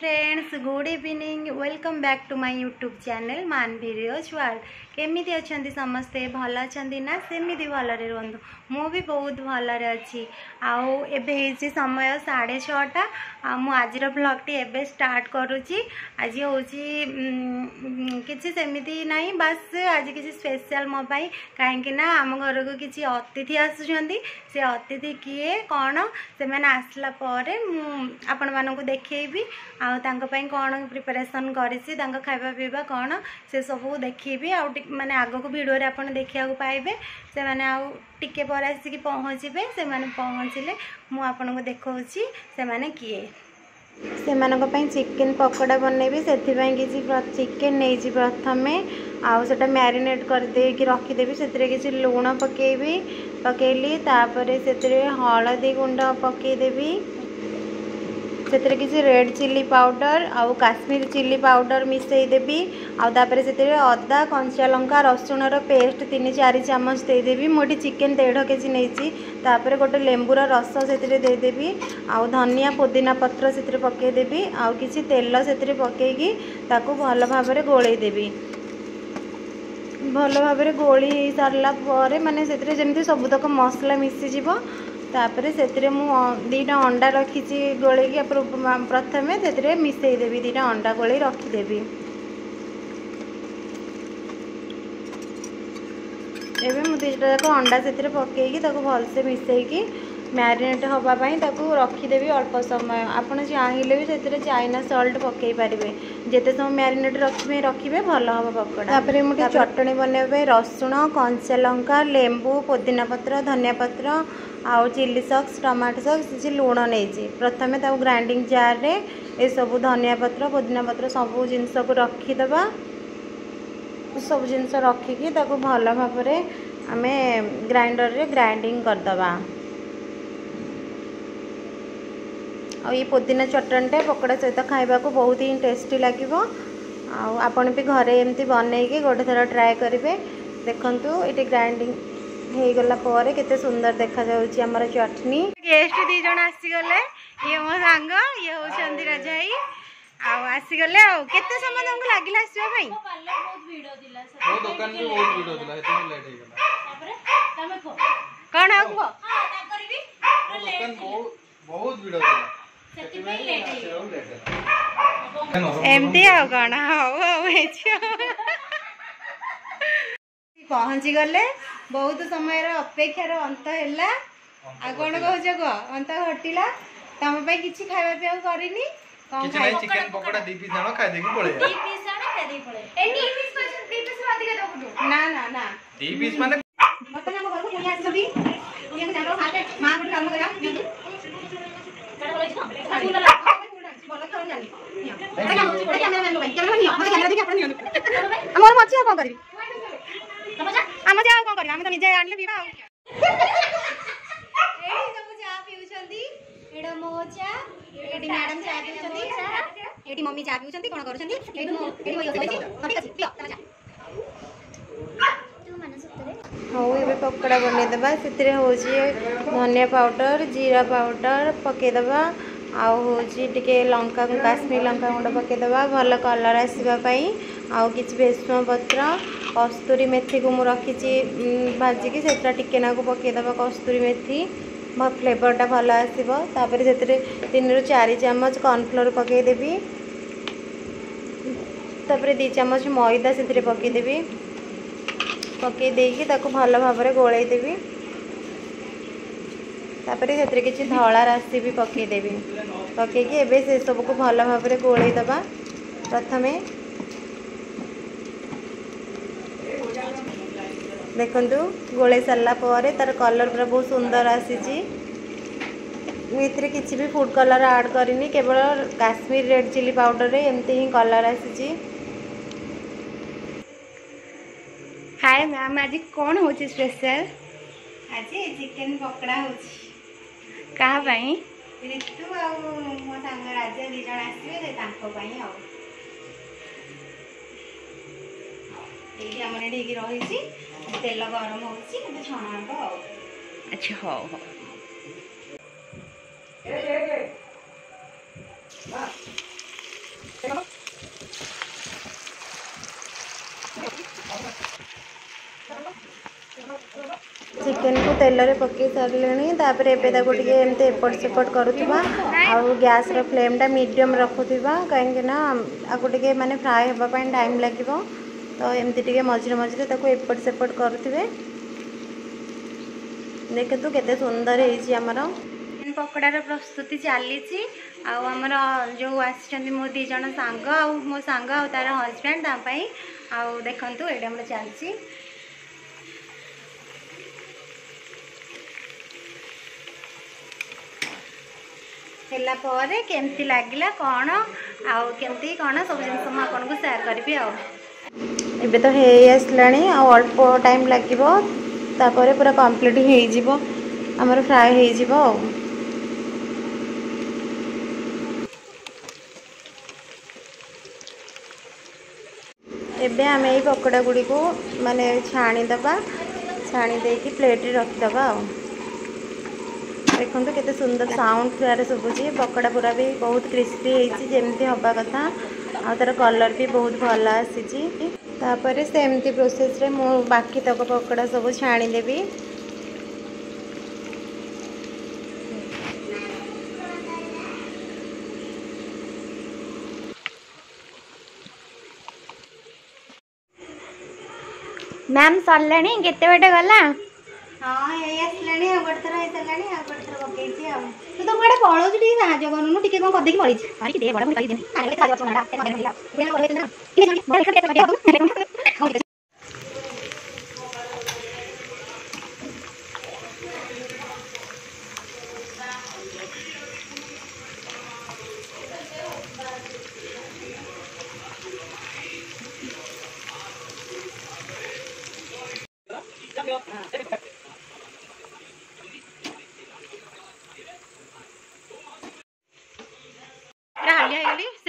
friends good evening welcome back to my YouTube channel ମାନଭିରିଓଜ୍ world କେମିତି ଅଛନ୍ତି ସମସ୍ତେ ଭଲ ଅଛନ୍ତି ନା ସେମିତି ଭଲରେ ରୁହନ୍ତୁ ମୁଁ ବି ବହୁତ ଭଲରେ ଅଛି ଆଉ ଏବେ ହେଇଛି ସମୟ ସାଢ଼େ ଛଅଟା ଆଉ ମୁଁ ଆଜିର ବ୍ଲଗ୍ଟି ଏବେ ଷ୍ଟାର୍ଟ କରୁଛି ଆଜି ହେଉଛି କିଛି ସେମିତି ନାହିଁ ବାସ୍ ଆଜି କିଛି ସ୍ପେଶାଲ୍ ମୋ ପାଇଁ କାହିଁକିନା ଆମ ଘରକୁ କିଛି ଅତିଥି ଆସୁଛନ୍ତି ସେ ଅତିଥି କିଏ କ'ଣ ସେମାନେ ଆସିଲା ପରେ ମୁଁ ଆପଣମାନଙ୍କୁ ଦେଖେଇବି ଆଉ ତାଙ୍କ ପାଇଁ କ'ଣ ପ୍ରିପାରେସନ୍ କରିଛି ତାଙ୍କ ଖାଇବା ପିଇବା କ'ଣ ସେସବୁ ଦେଖେଇବି ଆଉ ମାନେ ଆଗକୁ ଭିଡ଼ିଓରେ ଆପଣ ଦେଖିବାକୁ ପାଇବେ से मैंने टिके पर आसिक पहुँचे से मैंने पहुँचले मुझे देखा से मैंने किए से मैं चिकेन पकोड़ा बनैबी से किसी चिकेन जी प्रथम आटा मैरिनेट कर दे कि रखिदेवी से किसी लुण पकईबी पकली हलदी गुंड पकईदेवी ସେଥିରେ କିଛି ରେଡ଼୍ ଚିଲ୍ଲି ପାଉଡ଼ର ଆଉ କାଶ୍ମୀର ଚିଲ୍ଲି ପାଉଡ଼ର ମିଶାଇ ଦେବି ଆଉ ତାପରେ ସେଥିରେ ଅଦା କଞ୍ଚା ଲଙ୍କା ରସୁଣର ପେଷ୍ଟ ତିନି ଚାରି ଚାମଚ ଦେଇଦେବି ମୁଁ ଏଠି ଚିକେନ୍ ଦେଢ଼ କେଜି ନେଇଛି ତାପରେ ଗୋଟେ ଲେମ୍ବୁର ରସ ସେଥିରେ ଦେଇଦେବି ଆଉ ଧନିଆ ପୁଦିନା ପତ୍ର ସେଥିରେ ପକାଇଦେବି ଆଉ କିଛି ତେଲ ସେଥିରେ ପକାଇକି ତାକୁ ଭଲ ଭାବରେ ଗୋଳେଇ ଦେବି ଭଲ ଭାବରେ ଗୋଳି ହେଇସାରିଲା ପରେ ମାନେ ସେଥିରେ ଯେମିତି ସବୁତକ ମସଲା ମିଶିଯିବ ତାପରେ ସେଥିରେ ମୁଁ ଦୁଇଟା ଅଣ୍ଡା ରଖିଛି ଗୋଳେଇକି ପ୍ରଥମେ ସେଥିରେ ମିଶାଇଦେବି ଦୁଇଟା ଅଣ୍ଡା ଗୋଳେଇ ରଖିଦେବି ଏବେ ମୁଁ ଦୁଇଟା ଯାକ ଅଣ୍ଡା ସେଥିରେ ପକେଇକି ତାକୁ ଭଲସେ ମିଶେଇକି ମ୍ୟାରିନେଟ୍ ହେବା ପାଇଁ ତାକୁ ରଖିଦେବି ଅଳ୍ପ ସମୟ ଆପଣ ଚାହିଁଲେ ବି ସେଥିରେ ଚାଇନା ସଲ୍ଟ ପକାଇ ପାରିବେ ଯେତେ ସମୟ ମ୍ୟାରିନେଟ୍ ରଖିବେ ରଖିବେ ଭଲ ହେବ ପକୋଡ଼ା ତାପରେ ମୁଁ ଟିକେ ଚଟଣି ବନାଇବା ପାଇଁ ରସୁଣ କଞ୍ଚା ଲଙ୍କା ଲେମ୍ବୁ ପୋଦିନା ପତ୍ର ଧନିଆ ପତ୍ର ଆଉ ଚିଲି ସକ୍ସ ଟମାଟୋ ସକ୍ସ କିଛି ଲୁଣ ନେଇଛି ପ୍ରଥମେ ତାକୁ ଗ୍ରାଇଣ୍ଡିଂ ଜାର୍ରେ ଏସବୁ ଧନିଆ ପତ୍ର ପୋଦିନା ପତ୍ର ସବୁ ଜିନିଷକୁ ରଖିଦେବା ସବୁ ଜିନିଷ ରଖିକି ତାକୁ ଭଲ ଭାବରେ ଆମେ ଗ୍ରାଇଣ୍ଡର୍ରେ ଗ୍ରାଇଣ୍ଡିଂ କରିଦେବା ଆଉ ଏଇ ପୋଦିନା ଚଟଣିଟା ପକୋଡ଼ା ସହିତ ଖାଇବାକୁ ବହୁତ ହିଁ ଟେଷ୍ଟି ଲାଗିବ ଆଉ ଆପଣ ବି ଘରେ ଏମିତି ବନେଇକି ଗୋଟେ ଥର ଟ୍ରାଏ କରିବେ ଦେଖନ୍ତୁ ଏଠି ଗ୍ରାଇଣ୍ଡିଂ ହେଇଗଲା ପରେ କେତେ ସୁନ୍ଦର ଦେଖାଯାଉଛି ଆମର ଚଟଣି ଗେଷ୍ଟ ଦୁଇ ଜଣ ଆସିଗଲେ ଇଏ ମୋ ସାଙ୍ଗ ଇଏ ହେଉଛନ୍ତି ରାଜାଇ ଆଉ ଆସିଗଲେ ଆଉ କେତେ ସମୟ ତମକୁ ଲାଗିଲା ଆସିବା ପାଇଁ କଣ ଆଉ କୁହ ବହୁତ ଭିଡ଼ ଏମିତି ଆଉ କ'ଣ ହଉ ଆଉ ହେଇଛି ପହଞ୍ଚି ଗଲେ ବହୁତ ସମୟର ଅପେକ୍ଷାର ଅନ୍ତ ହେଲା ଆଉ କ'ଣ କହୁଛ କୁହ ଅନ୍ତ ଘଟିଲା ତମ ପାଇଁ କିଛି ଖାଇବା ପିଇବାକୁ କରିନି କଣ ନା ନା ନା ମୋର ଅଛି ଆଉ କଣ କରିବି ଆମ ଯା ଆଉ କଣ କରିବି ଆମେ ତ ନିଜେ ଆଣିଲେ ପିଇବା ଆଉ ଏଠି ମମି ଚା ପିଉଛନ୍ତି କଣ କରୁଛନ୍ତି ଏଠି ମୁଁ ଏଠି ମୁଁ ଅଛି ଠିକ ଅଛି ପିଅ ତମେ ଚା ହଉ ଏବେ ପକୋଡ଼ା ବନେଇଦେବା ସେଥିରେ ହେଉଛି ଧନିଆ ପାଉଡ଼ର ଜିରା ପାଉଡ଼ର ପକେଇଦେବା ଆଉ ହେଉଛି ଟିକେ ଲଙ୍କା କାଶ୍ମୀର ଲଙ୍କା ଗୁଣ୍ଡ ପକାଇଦେବା ଭଲ କଲର୍ ଆସିବା ପାଇଁ ଆଉ କିଛି ଭେଷୁଙ୍ଗ ପତ୍ର କସ୍ତୁରୀ ମେଥିକୁ ମୁଁ ରଖିଛି ଭାଜିକି ସେଥିରେ ଟିକେ ନାକୁ ପକାଇଦେବା କସ୍ତୁରୀ ମେଥି ଫ୍ଲେଭର୍ଟା ଭଲ ଆସିବ ତାପରେ ସେଥିରେ ତିନିରୁ ଚାରି ଚାମଚ କର୍ଣ୍ଣଫ୍ଲୋର୍ ପକାଇଦେବି ତାପରେ ଦୁଇ ଚାମଚ ମଇଦା ସେଥିରେ ପକାଇଦେବି ପକାଇ ଦେଇକି ତାକୁ ଭଲ ଭାବରେ ଗୋଳାଇଦେବି तापर से किसी धला राशि भी पकईदेवि पकईकिब को भल भाव गोल प्रथम देखु गोल सारापर तार कलर पूरा बहुत सुंदर आसी किसी भी कलर आड करनी केवल काश्मीर रेड चिल्ली पाउडर एमती ही कलर आसी हाय मैम आज कौन हो स्पेशल आज चिकन पकड़ा हो କାହା ପାଇଁ ରିତୁ ଆଉ ମୋ ସାଙ୍ଗ ରାଜା ଦୁଇ ଜଣ ଆସିବେ ତାଙ୍କ ପାଇଁ ଆଉ ଏଇଠି ଆମର ଏଠି ରହିଛି ତେଲ ଗରମ ହେଉଛି ଏବେ ଛଣା ହେବ ଆଉ ଆଚ୍ଛା ହଉ ହଉ ଚିକେନକୁ ତେଲରେ ପକାଇ ସାରିଲେଣି ତାପରେ ଏବେ ତାକୁ ଟିକେ ଏମିତି ଏପଟ ସେପଟ କରୁଥିବା ଆଉ ଗ୍ୟାସ୍ର ଫ୍ଲେମ୍ଟା ମିଡ଼ିୟମ୍ ରଖୁଥିବା କାହିଁକିନା ଆକୁ ଟିକେ ମାନେ ଫ୍ରାଏ ହେବା ପାଇଁ ଟାଇମ୍ ଲାଗିବ ତ ଏମିତି ଟିକେ ମଝିରେ ମଝିରେ ତାକୁ ଏପଟ ସେପଟ କରୁଥିବେ ଦେଖନ୍ତୁ କେତେ ସୁନ୍ଦର ହେଇଛି ଆମର ପକୋଡ଼ାର ପ୍ରସ୍ତୁତି ଚାଲିଛି ଆଉ ଆମର ଯେଉଁ ଆସିଛନ୍ତି ମୋ ଦୁଇ ଜଣ ସାଙ୍ଗ ଆଉ ମୋ ସାଙ୍ଗ ଆଉ ତା'ର ହଜବ୍ୟାଣ୍ଡ ତା ପାଇଁ ଆଉ ଦେଖନ୍ତୁ ଏଇଟା ଆମର ଚାଲିଛି ହେଲା ପରେ କେମିତି ଲାଗିଲା କ'ଣ ଆଉ କେମିତି କ'ଣ ସବୁ ଜିନିଷ ମୁଁ ଆପଣଙ୍କୁ ସେୟାର କରିବି ଆଉ ଏବେ ତ ହେଇ ଆସିଲାଣି ଆଉ ଅଳ୍ପ ଟାଇମ୍ ଲାଗିବ ତାପରେ ପୁରା କମ୍ପ୍ଲିଟ୍ ହେଇଯିବ ଆମର ଫ୍ରାଏ ହେଇଯିବ ଆଉ ଏବେ ଆମେ ଏଇ ପକୋଡ଼ା ଗୁଡ଼ିକୁ ମାନେ ଛାଣିଦେବା ଛାଣି ଦେଇକି ପ୍ଲେଟ୍ରେ ରଖିଦେବା ଆଉ देखो के सुंदर साउंड छुआर शुभुच पकोड़ा पूरा भी बहुत क्रिस्पी होमती हवा कथा आर कलर भी बहुत भल आसीपर से प्रोसेस रे बाकी तक पकोड़ा सब छाणीदेवि मैम सर के बाट गला हाँ ये आसानी आगे थर आ ତୁ ତ ମୁଁ ଆଡ଼େ ପଳଉଛି ଟିକେ ସାହାଯ୍ୟ କରୁନୁ ଟିକେ କ'ଣ କରିଦେଇକି ପଳେଇଛି ଦେ ବଡ଼ ମୁଁ କରିଦେବି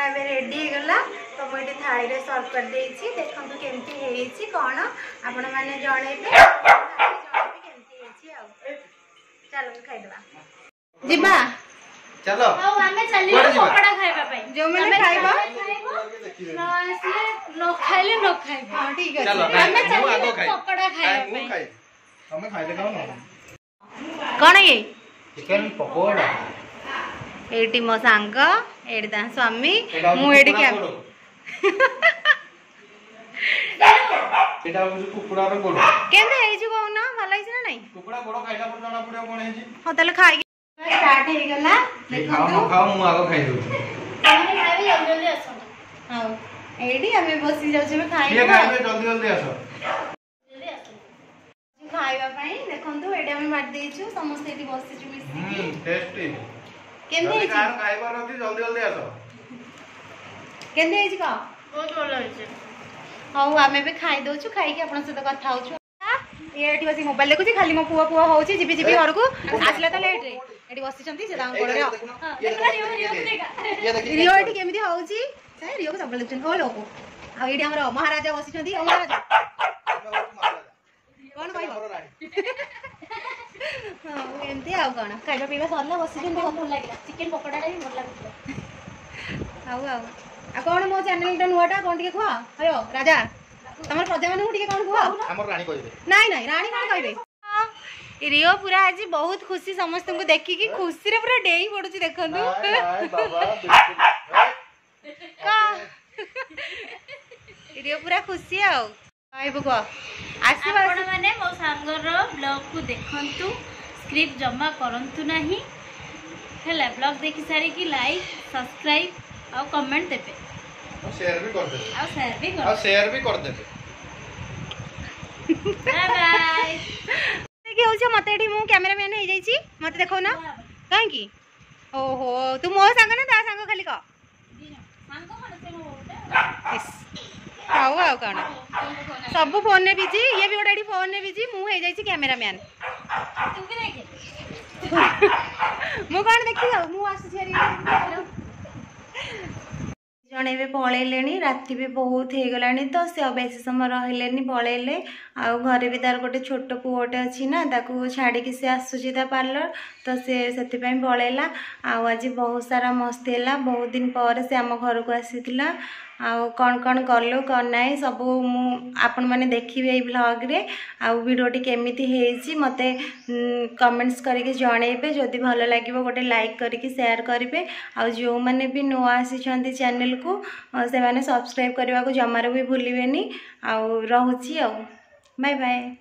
କାକରା ଏବେ ରେଡ଼ି ହେଇଗଲା ତ ମୁଁ ଏଠି ଥାଳିରେ ସର୍ଭ କରିଦେଇଛି ଦେଖନ୍ତୁ କେମିତି ହେଇଛି କ'ଣ ଆପଣମାନେ ଜଣେଇବେ କେମିତି ହେଇଛି ଆଉ ଚାଲନ୍ତୁ ଖାଇଦେବା ଯିବା ଚାଲ ଆମେ ଚାଲିବା ପକୋଡା ଖାଇବା ପାଇଁ ଯୋଉମାନେ ଖାଇବ ନ ଆସିଲେ ନ ଖାଇଲେ ନ ଖାଇବ ହଁ ଠିକ ଅଛି ଆମେ ଚାଲିବା ପକୋଡା ଖାଇବା ପାଇଁ ତମେ ଖାଇଲେ କଣ ଇଏ ଚିକେନ ପକୋଡା ଏଇଠି ମୋ ସାଙ୍ଗ ଏଇଠି ତା ସ୍ୱାମୀ ମୁଁ ଏଇଠିକି କେମିତି ହେଇଛି କହୁନ ଭଲ ହେଇଛି ନା ନାଇଁ ହଉ ତାହେଲେ ଖାଇକି ଷ୍ଟାର୍ଟ ହେଇଗଲା ହଉ ଏଇଠି ଆମେ ବସି ଯାଉଛୁ ଏବେ ଖାଇବୁ ଖାଇବା ପାଇଁ ଦେଖନ୍ତୁ ଏଇଠି ଆମେ ମାରିଦେଇଛୁ ସମସ୍ତେ ଏଠି ବସିଛୁ ମିଶିକି কেমনে হয়েছে আর খাইবার নথি জলদি জলদি আসো কেমনে হয়েছে কা বহুত ভালো হয়েছে হউ আমি বে খাই দউছু খাইকি আপনার সাথে কথা হউছু এটি বসি মোবাইল দেখুছি খালি মো পুয়া পুয়া হউছি জিবি জিবি ঘরকু আসলে তো লেট রে এটি বসিছন্তি সে তাঙ্ক কোড়ে রিও এটি কেমিতি হউছি স্যার রিও কো সবল দেখছেন ও লোক আর এটি আমার মহারাজা বসিছন্তি মহারাজা কোন কইব ହଁ ଏମିତି ଆଉ କ'ଣ ଖାଇବା ପିଇବା ସରିଲା ବସିକି ବହୁତ ଭଲ ଲାଗିଲା ଚିକେନ୍ ପକୋଡ଼ାଟା ବି ଭଲ ଲାଗୁଥିଲା ଆଉ ଆଉ ଆଉ କ'ଣ ମୋ ଚ୍ୟାନେଲ୍ଟା ନୂଆଟା କ'ଣ ଟିକେ କୁହ ହ୍ୟାଲୋ ରାଜା ତମର ପ୍ରଜାମାନଙ୍କୁ ଟିକେ କ'ଣ କୁହ ନାଇଁ ନାଇଁ ରାଣୀ କ'ଣ କହିବେ ରିଓ ପୁରା ଆଜି ବହୁତ ଖୁସି ସମସ୍ତଙ୍କୁ ଦେଖିକି ଖୁସିରେ ପୁରା ଡେଇଁ ପଡ଼ୁଛି ଦେଖନ୍ତୁ ରିଓ ପୁରା ଖୁସି ଆଉ କହିବୁ କୁହ ଆସିବ ଆପଣମାନେ ମୋ ସାଙ୍ଗର ବ୍ଲଗ୍କୁ ଦେଖନ୍ତୁ ସ୍କ୍ରିପ୍ଟ ଜମା କରନ୍ତୁ ନାହିଁ ହେଲା ବ୍ଲଗ୍ ଦେଖି ସାରିକି ଲାଇକ୍ ସବସ୍କ୍ରାଇବ୍ ଆଉ କମେଣ୍ଟ ଦେବେ ଆଉ ସେୟାର ବି କରିଦେବେ କି ହେଉଛି ମୋତେ ଏଠି ମୁଁ କ୍ୟାମେରାମ୍ୟାନ୍ ହେଇଯାଇଛି ମୋତେ ଦେଖାଉନ କାହିଁକି ଓହୋ ତୁ ମୋ ସାଙ୍ଗ ନା ତା ସାଙ୍ଗ ଖାଲି କହ ହଉ ଆଉ କ'ଣ ସବୁ ଫୋନ୍ରେ ବିଜି ଇଏ ବି ଗୋଟେ ଏଠି ଫୋନ୍ରେ ବିଜି ମୁଁ ହେଇଯାଇଛି କ୍ୟାମେରାମ୍ୟାନ୍ ମୁଁ କ'ଣ ଦେଖିବି ଆଉ ମୁଁ ଆସୁଛି ଜଣେ ଏବେ ପଳେଇଲେଣି ରାତି ବି ବହୁତ ହେଇଗଲାଣି ତ ସେ ଆଉ ବେଶୀ ସମୟ ରହିଲେନି ପଳେଇଲେ ଆଉ ଘରେ ବି ତାର ଗୋଟେ ଛୋଟ ପୁଅଟେ ଅଛି ନା ତାକୁ ଛାଡ଼ିକି ସେ ଆସୁଛି ତା ପାର୍ଲର ତ ସେ ସେଥିପାଇଁ ପଳେଇଲା ଆଉ ଆଜି ବହୁତ ସାରା ମସ୍ତି ହେଲା ବହୁତ ଦିନ ପରେ ସେ ଆମ ଘରକୁ ଆସିଥିଲା ଆଉ କ'ଣ କ'ଣ କଲୁ କ'ଣ ନାହିଁ ସବୁ ମୁଁ ଆପଣମାନେ ଦେଖିବେ ଏଇ ଭ୍ଲଗ୍ରେ ଆଉ ଭିଡ଼ିଓଟି କେମିତି ହେଇଛି ମୋତେ କମେଣ୍ଟସ୍ କରିକି ଜଣେଇବେ ଯଦି ଭଲ ଲାଗିବ ଗୋଟେ ଲାଇକ୍ କରିକି ସେୟାର କରିବେ ଆଉ ଯେଉଁମାନେ ବି ନୂଆ ଆସିଛନ୍ତି ଚ୍ୟାନେଲକୁ ସେମାନେ ସବସ୍କ୍ରାଇବ୍ କରିବାକୁ ଜମାରୁ ବି ଭୁଲିବେନି ଆଉ ରହୁଛି ଆଉ ବାଏ ବାଏ